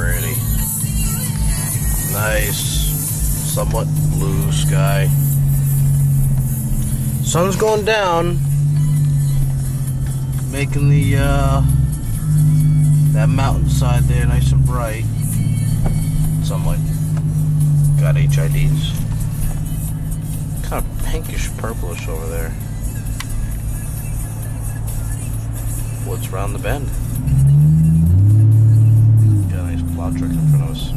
pretty. Nice, somewhat blue sky. Sun's going down, making the uh, that mountainside there nice and bright. Somewhat got HIDs. Kind of pinkish purplish over there. What's around the bend. Plow truck in front of us.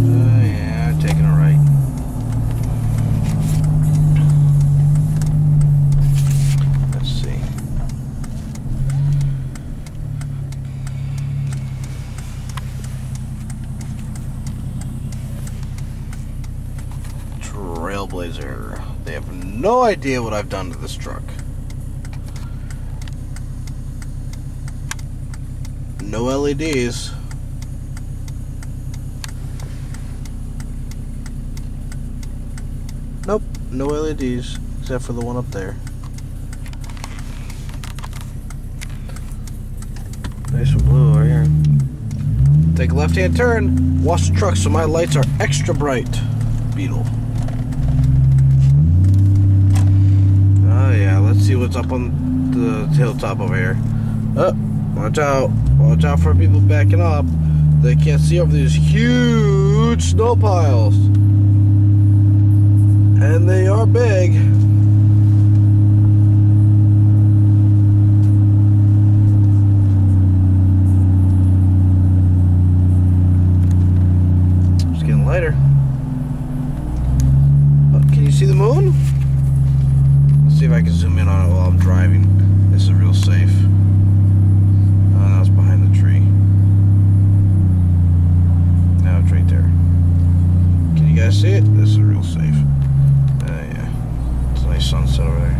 Oh yeah, taking a right. Let's see. Trailblazer. They have no idea what I've done to this truck. No LEDs. Nope, no LEDs except for the one up there. Nice and blue over here. Take a left hand turn, watch the truck so my lights are extra bright. Beetle. Oh yeah, let's see what's up on the hilltop over here. Oh, watch out. Watch out for people backing up. They can't see over these huge snow piles. And they are big. It's getting lighter. Uh, Can you see the moon? Let's see if I can zoom in on it while I'm driving. This is real safe. Oh, now it's behind the tree. Now it's right there. Can you guys see it? This is real safe. Oh yeah. It's a nice sunset over there.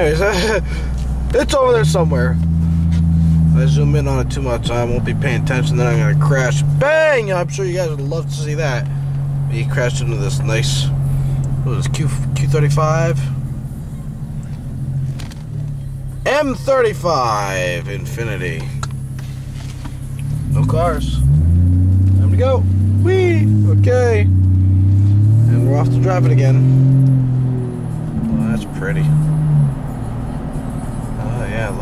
Anyways, it's over there somewhere. I zoom in on it too much, I won't be paying attention, then I'm gonna crash. Bang! I'm sure you guys would love to see that. He crashed into this nice, what this, Q, Q35? M35 Infiniti. No cars. Time to go. Whee! Okay. And we're off to drive it again.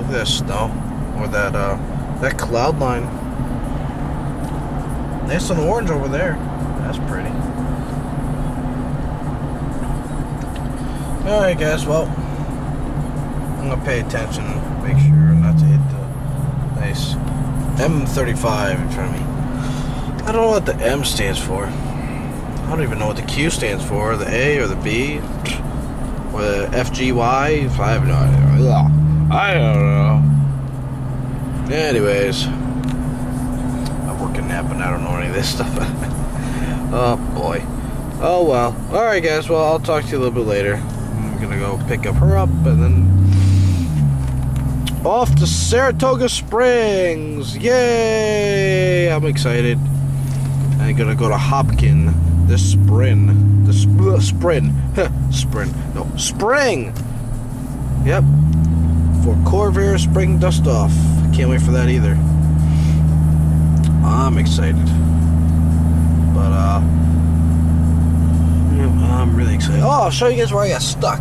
That snow. Or that uh that cloud line. Nice and orange over there. That's pretty. Alright guys, well I'm gonna pay attention, make sure not to hit the nice M35 in front of me. I don't know what the M stands for. I don't even know what the Q stands for, the A or the B, or the FGY. I have no idea. I don't know. Anyways, I'm working napping. I don't know any of this stuff. oh boy. Oh well. All right, guys. Well, I'll talk to you a little bit later. I'm gonna go pick up her up and then off to Saratoga Springs. Yay! I'm excited. I'm gonna go to Hopkin this spring. This sp- spring. spring. No, spring. Yep. For Corvair Spring Dust Off. Can't wait for that either. I'm excited. But, uh, I'm really excited. Oh, I'll show you guys where I got stuck.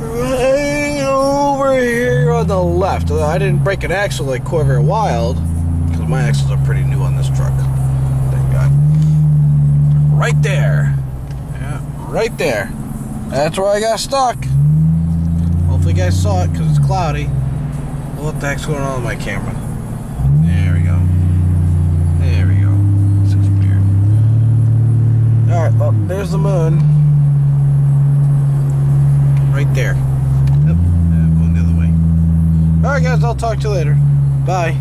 Right over here on the left. I didn't break an axle like Corvair Wild, because my axles are pretty new on this truck. Thank God. Right there. Yeah, right there. That's where I got stuck. Hopefully you guys saw it, because it's cloudy. What the heck's going on with my camera? There we go. There we go. This looks weird. Alright, well, there's the moon. Right there. Yep. I'm going the other way. Alright, guys, I'll talk to you later. Bye.